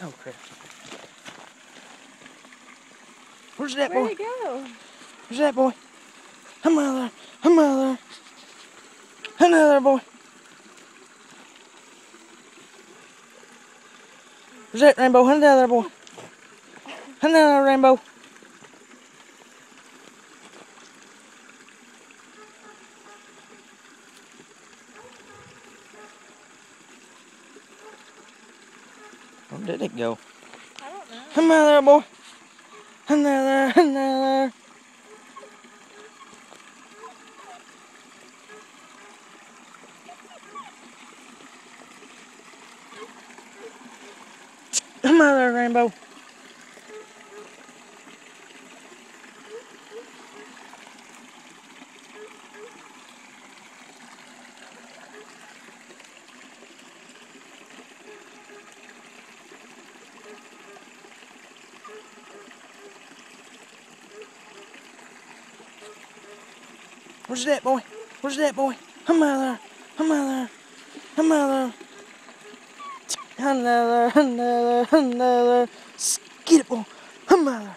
Oh crap. Where's that boy? Where'd he go? Where's that boy? Another, another, another boy. Where's that rainbow? Another boy. Another rainbow. Where did it go? I don't know. Come out there, boy. Hunt out there. Hunt out there. Come out there, Rainbow. Where's that boy? Where's that boy? Come out there. Come out there. Come out there. Another, another, another. Get it, boy. Come out there.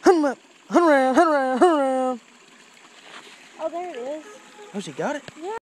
Come up. Hunt around, around, around. Oh, there it is. Oh, she got it? Yeah.